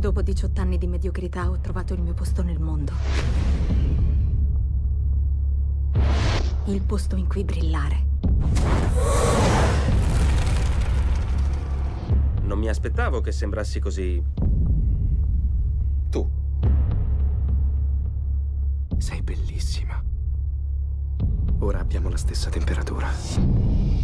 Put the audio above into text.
Dopo 18 anni di mediocrità ho trovato il mio posto nel mondo. Il posto in cui brillare. Non mi aspettavo che sembrassi così... Tu. Sei bellissima. Ora abbiamo la stessa temperatura.